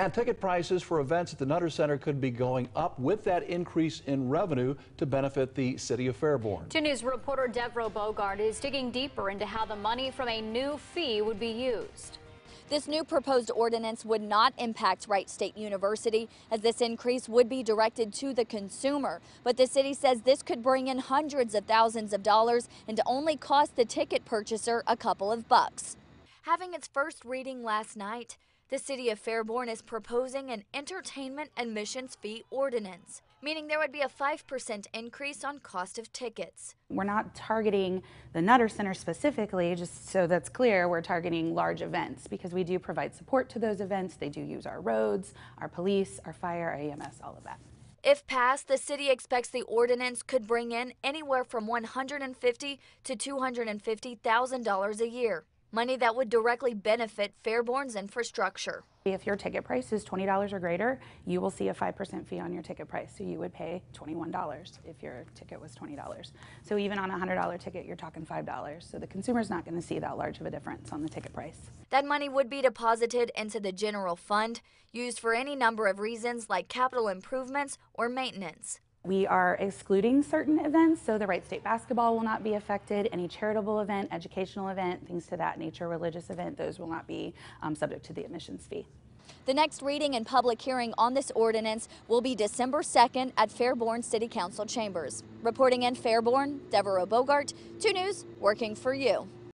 And ticket prices for events at the Nutter Center could be going up with that increase in revenue to benefit the city of Fairborn. 2 News reporter Deborah Bogart is digging deeper into how the money from a new fee would be used. This new proposed ordinance would not impact Wright State University as this increase would be directed to the consumer. But the city says this could bring in hundreds of thousands of dollars and only cost the ticket purchaser a couple of bucks. Having its first reading last night, the city of Fairborn is proposing an entertainment admissions fee ordinance, meaning there would be a 5% increase on cost of tickets. We're not targeting the Nutter Center specifically, just so that's clear, we're targeting large events because we do provide support to those events. They do use our roads, our police, our fire, our EMS, all of that. If passed, the city expects the ordinance could bring in anywhere from 150 to $250,000 a year money that would directly benefit Fairborn's infrastructure. If your ticket price is $20 or greater, you will see a 5% fee on your ticket price. So you would pay $21 if your ticket was $20. So even on a $100 ticket, you're talking $5. So the consumer's not going to see that large of a difference on the ticket price. That money would be deposited into the general fund, used for any number of reasons like capital improvements or maintenance. We are excluding certain events, so the Wright State basketball will not be affected. Any charitable event, educational event, things to that nature, religious event, those will not be um, subject to the admissions fee. The next reading and public hearing on this ordinance will be December 2nd at Fairborn City Council chambers. Reporting in Fairborn, Deborah Bogart, 2 News, working for you.